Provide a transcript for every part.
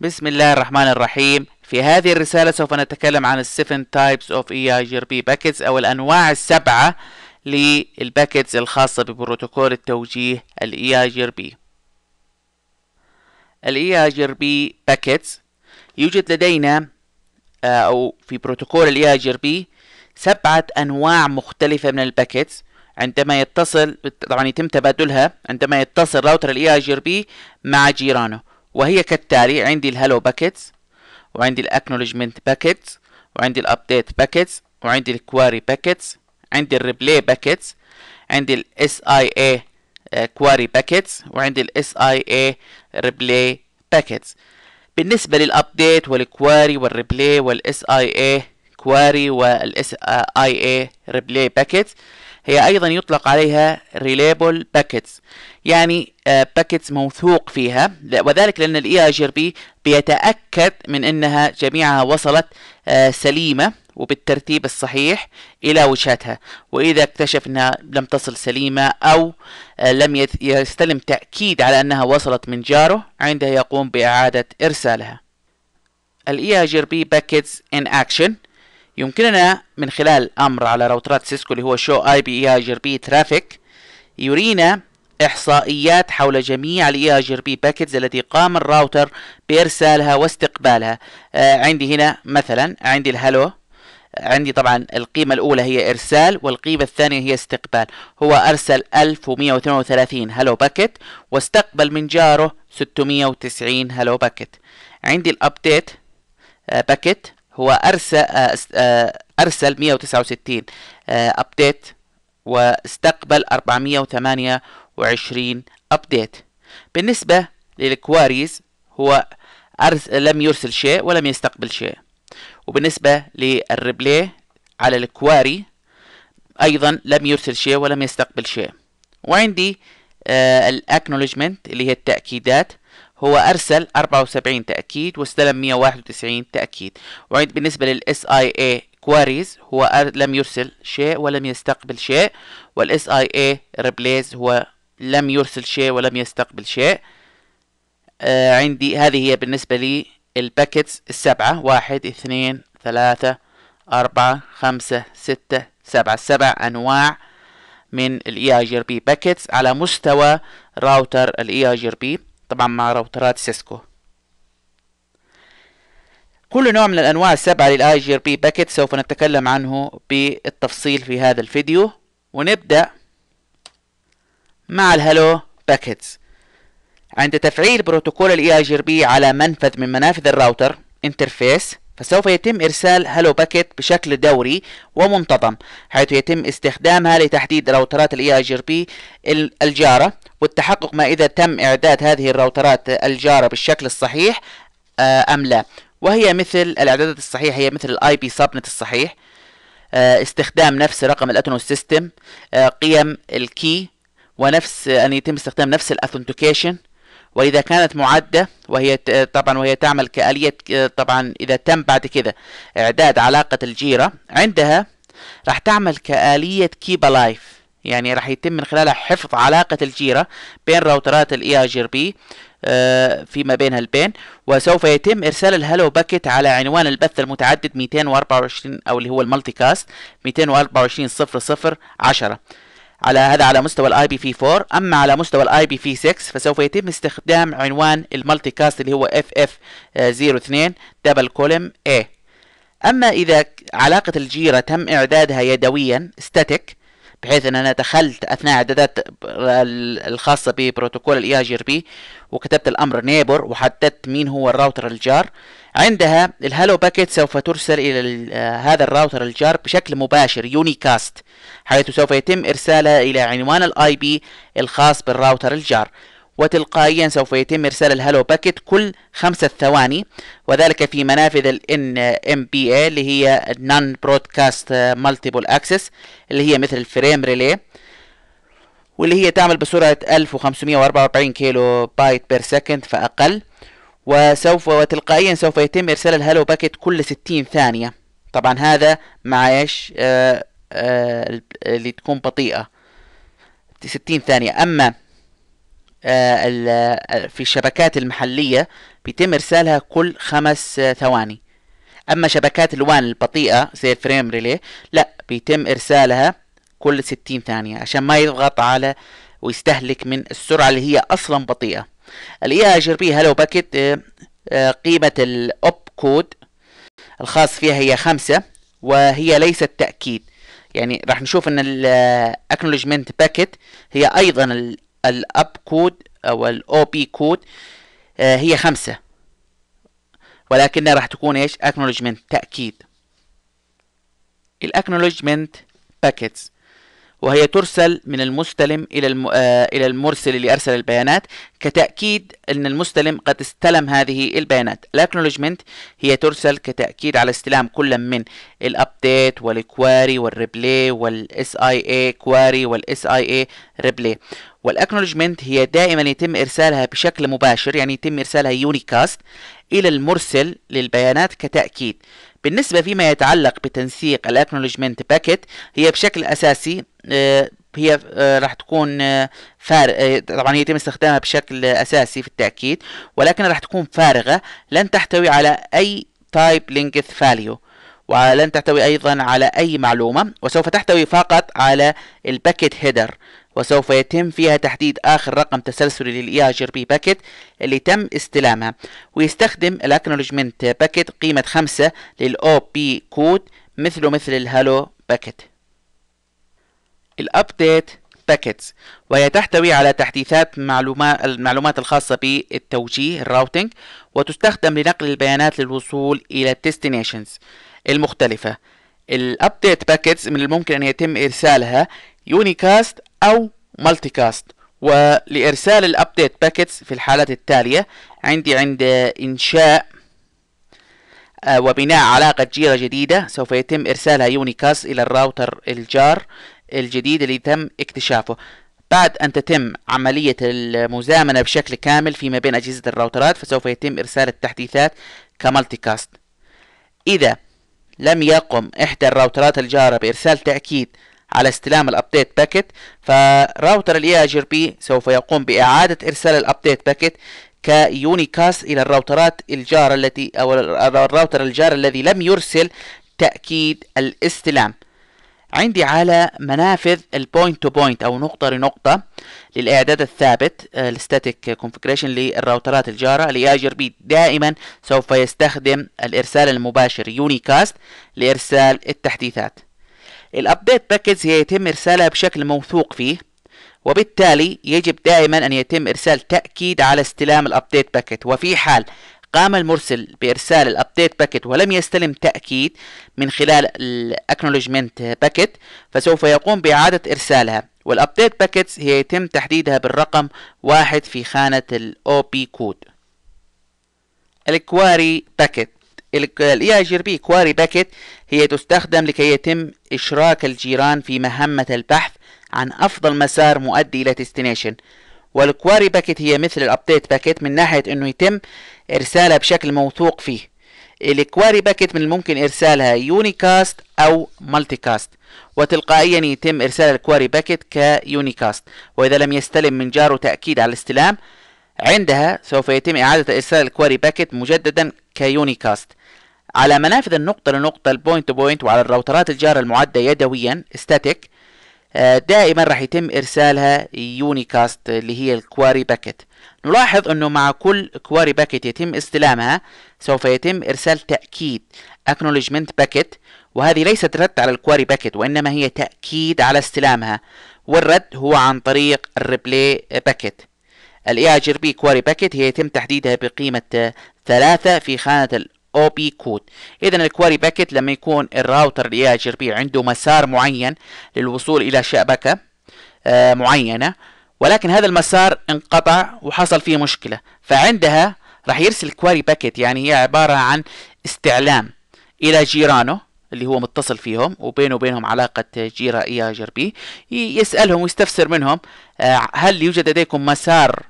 بسم الله الرحمن الرحيم. في هذه الرسالة سوف نتكلم عن ال 7 types of EIGRP packets أو الأنواع السبعة لل packets الخاصة ببروتوكول التوجيه ال EIGRP ال EIGRP packets يوجد لدينا آه، أو في بروتوكول ال EIGRP سبعة أنواع مختلفة من ال packets عندما يتصل طبعا يتم تبادلها عندما يتصل راوتر EIGRP مع جيرانه. وهي كالتالي عندي ال hello packets وعندي ال acknowledgment packets وعندي ال update packets وعندي ال query packets عندي ال reply packets عندي ال SIA query packets وعندي ال SIA reply packets بالنسبة لل update وال query وال reply وال SIA query وال SIA reply packets هي أيضا يطلق عليها reliable packets. يعني packets موثوق فيها. وذلك لأن ال EIGRP بيتأكد من أنها جميعها وصلت سليمة وبالترتيب الصحيح إلى وجهتها. وإذا اكتشف أنها لم تصل سليمة أو لم يستلم تأكيد على أنها وصلت من جاره عندها يقوم بإعادة إرسالها. ال EIGRP packets in action. يمكننا من خلال أمر على راوترات سيسكو اللي هو show IP EIGRP traffic يرينا إحصائيات حول جميع ال EIGRP packets التي قام الراوتر بإرسالها واستقبالها. آه عندي هنا مثلا عندي ال hello عندي طبعا القيمة الأولى هي إرسال والقيمة الثانية هي استقبال. هو أرسل 1132 hello packet واستقبل من جاره 690 hello packet عندي ال update packet هو أرسل آه، آه، أرسل 169 update آه، واستقبل 428 update بالنسبة لل queries هو أرسل لم يرسل شيء ولم يستقبل شيء. وبالنسبة لل reply على ال query أيضا لم يرسل شيء ولم يستقبل شيء. وعندي ال acknowledgment اللي هي التأكيدات. هو أرسل 74 تأكيد واستلم 191 تأكيد. وعند بالنسبة لل SIA queries هو لم يرسل شيء ولم يستقبل شيء وال SIA replies هو لم يرسل شيء ولم يستقبل شيء. آه عندي هذه هي بالنسبة لي ال packets السبعة واحد اثنين ثلاثة أربعة خمسة ستة سبعة. سبع أنواع من EIGRP packets على مستوى راوتر EIGRP. طبعا مع راوترات سيسكو. كل نوع من الأنواع السبعة لل EIGRP packet سوف نتكلم عنه بالتفصيل في هذا الفيديو. ونبدأ مع ال hello packets عند تفعيل بروتوكول ال EIGRP على منفذ من منافذ الراوتر interface فسوف يتم إرسال hello packet بشكل دوري ومنتظم حيث يتم استخدامها لتحديد راوترات ال EIGRP الجارة والتحقق ما إذا تم إعداد هذه الراوترات الجارة بالشكل الصحيح آه، أم لا. وهي مثل الإعدادات الصحيحة هي مثل ال IP subnet الصحيح. آه، استخدام نفس رقم ال autonomous system آه، قيم ال K ونفس أن يتم استخدام نفس ال authentication وإذا كانت معدة وهي طبعا وهي تعمل كآلية طبعا إذا تم بعد كده إعداد علاقة الجيرة عندها راح تعمل كآلية keep alive. يعني راح يتم من خلالها حفظ علاقة الجيرة بين راوترات ال EIGRP فيما بينها البين. وسوف يتم إرسال ال hello packet على عنوان البث المتعدد 224 أو اللي هو ال multicast 224 00 10 على هذا على مستوى ال IPv4 أما على مستوى ال IPv6 فسوف يتم استخدام عنوان ال multicast اللي هو FF 02 double colon A أما إذا علاقة الجيرة تم إعدادها يدويا static بحيث إن أنا دخلت أثناء إعدادات الخاصة ببروتوكول ال EIGRP وكتبت الأمر neighbor وحددت مين هو الراوتر الجار. عندها ال hello packet سوف ترسل إلى هذا الراوتر الجار بشكل مباشر unicast حيث سوف يتم إرسالها إلى عنوان ال IP الخاص بالراوتر الجار. وتلقائيا سوف يتم إرسال ال hello packet كل خمسة ثواني وذلك في منافذ ال NMBA اللي هي Non Broadcast Multiple Access اللي هي مثل ال Frame Relay واللي هي تعمل بسرعة 1544 كيلو بايت per second فأقل. وسوف وتلقائيا سوف يتم إرسال ال hello packet كل 60 ثانية. طبعا هذا مع إيش؟ آه آه اللي تكون بطيئة. 60 ثانية. أما في الشبكات المحلية بيتم إرسالها كل خمس ثواني. أما شبكات ال WAN البطيئة زي ال Frame Relay لا بيتم إرسالها كل 60 ثانية عشان ما يضغط على ويستهلك من السرعة اللي هي أصلا بطيئة. ال EIGRP Hello packet قيمة ال opcode الخاص فيها هي خمسة وهي ليست تأكيد. يعني راح نشوف إن ال acknowledgement packet هي أيضا ال op code أو ال OP code هي خمسة. ولكنها راح تكون إيش؟ acknowledgement تأكيد. ال acknowledgement packets وهي ترسل من المستلم الم... آه إلى المرسل اللي أرسل البيانات كتأكيد أن المستلم قد استلم هذه البيانات. ال acknowledgement هي ترسل كتأكيد على استلام كل من ال update وال query وال reply وال SIA query وال SIA reply وال acknowledgement هي دائما يتم إرسالها بشكل مباشر يعني يتم إرسالها unicast إلى المرسل للبيانات كتأكيد. بالنسبة فيما يتعلق بتنسيق ال acknowledgement packet هي بشكل أساسي آه، هي آه، راح تكون آه، فارغ طبعا يتم استخدامها بشكل أساسي في التأكيد ولكن راح تكون فارغة لن تحتوي على أي type length value ولن تحتوي أيضا على أي معلومة وسوف تحتوي فقط على ال packet header. وسوف يتم فيها تحديد آخر رقم تسلسلي RTP packet اللي تم استلامها ويستخدم ال acknowledgement packet قيمة خمسة لل OP code مثله مثل ال Hello packet. ال update packets وهي تحتوي على تحديثات معلومات المعلومات الخاصة بالتوجيه ال routing وتستخدم لنقل البيانات للوصول إلى ال destinations المختلفة. ال update packets من الممكن أن يتم إرسالها unicast أو multicast ولإرسال ال update packets في الحالات التالية عندي عند إنشاء آه، وبناء علاقة جيرة جديدة. سوف يتم إرسالها unicast إلى الراوتر الجار الجديد اللي تم اكتشافه. بعد أن تتم عملية المزامنة بشكل كامل فيما بين أجهزة الراوترات فسوف يتم إرسال التحديثات ك multicast إذا لم يقم إحدى الراوترات الجارة بإرسال تأكيد على استلام ال update packet فراوتر ال EIGRP سوف يقوم بإعادة إرسال ال update packet ك unicast إلى الراوترات الجارة التي أو الراوتر الجار الذي لم يرسل تأكيد الاستلام. عندي على منافذ ال point to point أو نقطة لنقطة للإعداد الثابت ال static configuration للراوترات الجارة. ال EIGRP دائما سوف يستخدم الإرسال المباشر unicast لإرسال التحديثات. ال update packets هي يتم ارسالها بشكل موثوق فيه وبالتالي يجب دائما أن يتم إرسال تأكيد على استلام ال update packet وفي حال قام المرسل بإرسال ال update packet ولم يستلم تأكيد من خلال ال acknowledgement packet فسوف يقوم بإعادة إرسالها. وال update packets هي يتم تحديدها بالرقم واحد في خانة ال OP code ال query packet ال EIGRP query packet هي تستخدم لكي يتم إشراك الجيران في مهمة البحث عن أفضل مسار مؤدي إلى destination وال query packet هي مثل ال update packet من ناحية إنه يتم إرسالها بشكل موثوق فيه. ال query packet من الممكن إرسالها unicast أو multicast وتلقائيا يتم إرسال ال query packet ك unicast وإذا لم يستلم من جاره تأكيد على الاستلام عندها سوف يتم إعادة إرسال ال query packet مجددا ك unicast على منافذ النقطة لنقطة ال point to point وعلى الراوترات الجارة المعدة يدويا static آه، دائما راح يتم إرسالها unicast اللي هي ال query packet نلاحظ إنه مع كل query packet يتم استلامها سوف يتم إرسال تأكيد acknowledgement packet وهذه ليست رد على ال query packet وإنما هي تأكيد على استلامها. والرد هو عن طريق ال reply packet ال EIGRP query packet هي يتم تحديدها بقيمة ثلاثة في خانة OP code اذا ال query packet لما يكون الراوتر ال EIGRP عنده مسار معين للوصول إلى شبكة آه معينة. ولكن هذا المسار انقطع وحصل فيه مشكلة. فعندها راح يرسل query packet يعني هي عبارة عن استعلام إلى جيرانه اللي هو متصل فيهم وبينه وبينهم علاقة جيرة EIGRP يسألهم ويستفسر منهم آه هل يوجد لديكم مسار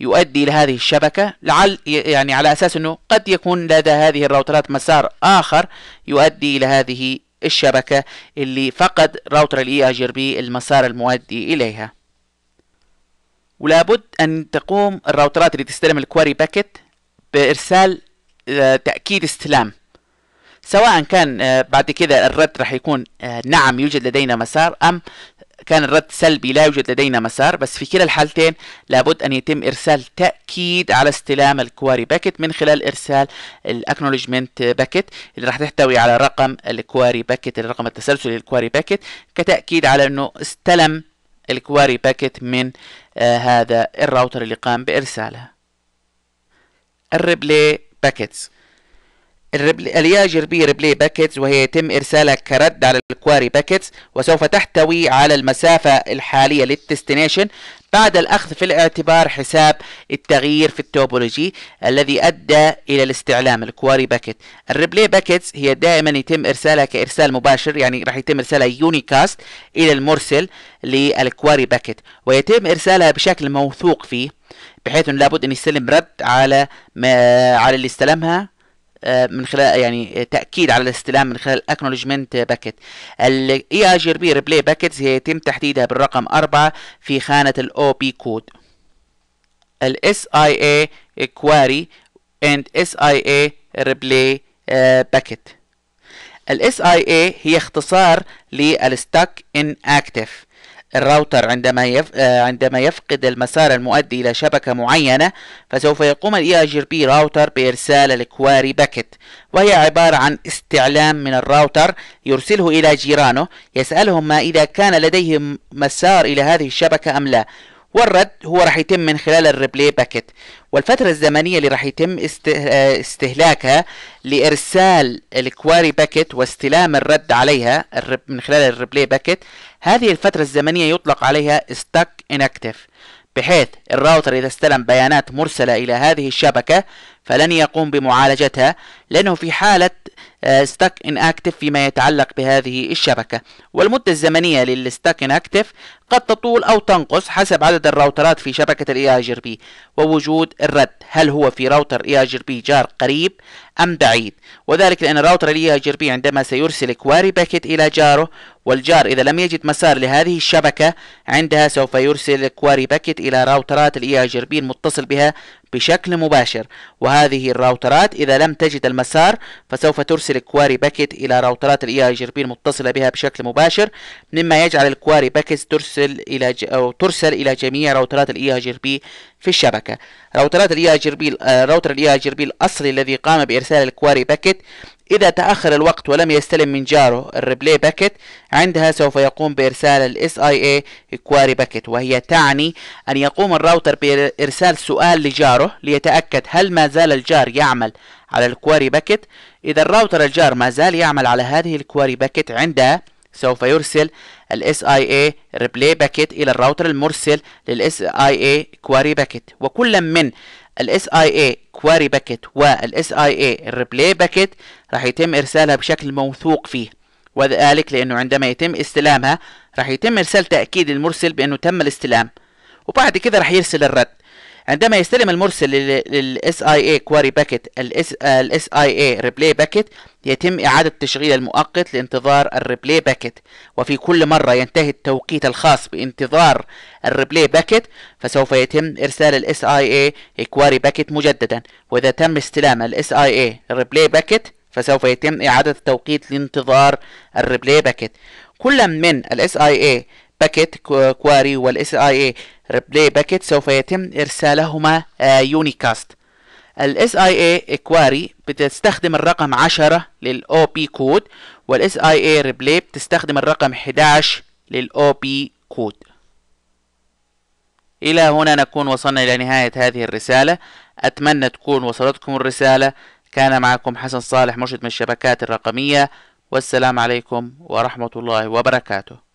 يؤدي إلى هذه الشبكة لعل يعني على أساس أنه قد يكون لدى هذه الراوترات مسار آخر يؤدي إلى هذه الشبكة اللي فقد راوتر ال EIGRP المسار المؤدي إليها. ولابد أن تقوم الراوترات اللي تستلم ال query packet بإرسال آه، تأكيد استلام. سواء كان آه، بعد كده الرد راح يكون آه، نعم يوجد لدينا مسار أم كان الرد سلبي لا يوجد لدينا مسار بس في كلا الحالتين لابد أن يتم إرسال تأكيد على استلام ال query packet من خلال إرسال ال acknowledgement packet اللي راح تحتوي على رقم ال query packet الرقم التسلسلي لل query packet كتأكيد على أنه استلم ال query packet من آه هذا الراوتر اللي قام بإرسالها ال reply packets. ال EIGRP reply packets وهي يتم إرسالها كرد على ال query packets وسوف تحتوي على المسافة الحالية لل destination بعد الأخذ في الاعتبار حساب التغيير في ال topology الذي أدى إلى الاستعلام ال query packet. ال reply packets هي دائما يتم إرسالها كإرسال مباشر يعني راح يتم إرسالها unicast إلى المرسل لل query packet ويتم إرسالها بشكل موثوق فيه بحيث أنه لابد أن يستلم رد على ما على اللي استلمها من خلال يعني تأكيد على الاستلام من خلال acknowledgment packet ال EIGRP reply packets يتم تحديدها بالرقم 4 في خانة ال opcode ال SIA query and SIA reply packet ال SIA هي اختصار لل stuck in active الراوتر عندما يف... آه، عندما يفقد المسار المؤدي إلى شبكة معينة فسوف يقوم ال EIGRP router بإرسال ال query packet وهي عبارة عن استعلام من الراوتر يرسله إلى جيرانه يسألهم ما إذا كان لديهم مسار إلى هذه الشبكة أم لا. والرد هو راح يتم من خلال ال reply packet والفترة الزمنية اللي راح يتم آه، استهلاكها لإرسال ال query packet واستلام الرد عليها من خلال ال reply packet هذه الفترة الزمنية يطلق عليها stuck in active. بحيث الراوتر إذا استلم بيانات مرسلة إلى هذه الشبكة فلن يقوم بمعالجتها لأنه في حالة stuck in active فيما يتعلق بهذه الشبكة. والمدة الزمنية لل stuck in active قد تطول أو تنقص حسب عدد الراوترات في شبكة ال EIGRP ووجود الرد. هل هو في راوتر EIGRP جار قريب أم بعيد؟ وذلك لأن راوتر ال EIGRP عندما سيرسل query packet إلى جاره والجار إذا لم يجد مسار لهذه الشبكة عندها سوف يرسل query packet إلى راوترات ال EIGRP المتصل بها بشكل مباشر. وهذه الراوترات إذا لم تجد المسار فسوف ترسل query packet إلى راوترات ال EIGRP المتصلة بها بشكل مباشر. مما يجعل ال query packet ترسل إلى ج... أو ترسل إلى جميع راوترات ال EIGRP في الشبكة. راوترات الاي اي جي بي راوتر الاي اي جي بي الأصلي الذي قام بإرسال ال query packet إذا تأخر الوقت ولم يستلم من جاره ال reply packet عندها سوف يقوم بإرسال SIA query packet وهي تعني أن يقوم الراوتر بإرسال سؤال لجاره ليتأكد هل ما زال الجار يعمل على ال query packet. إذا الراوتر الجار ما زال يعمل على هذه ال query packet عندها سوف يرسل ال SIA reply packet إلى الراوتر المرسل SIA query packet وكل من ال SIA query packet وال SIA packet راح يتم إرسالها بشكل موثوق فيه. وذلك لأنه عندما يتم استلامها راح يتم إرسال تأكيد للمرسل بأنه تم الاستلام. وبعد كده راح يرسل الرد. عندما يستلم المرسل لل SIA query packet ال SIA reply packet يتم إعادة تشغيل المؤقت لانتظار ال reply packet وفي كل مرة ينتهي التوقيت الخاص بانتظار ال reply packet فسوف يتم إرسال ال SIA query packet مجددا. وإذا تم استلام ال SIA reply packet فسوف يتم إعادة التوقيت لانتظار ال reply packet كل من ال SIA packet query وال SIA reply packet سوف يتم إرسالهما unicast. ال SIA query بتستخدم الرقم 10 لل opcode وال SIA reply بتستخدم الرقم 11 لل opcode. إلى هنا نكون وصلنا إلى نهاية هذه الرسالة. أتمنى تكون وصلتكم الرسالة. كان معكم حسن صالح مرشد من الشبكات الرقمية. والسلام عليكم ورحمة الله وبركاته.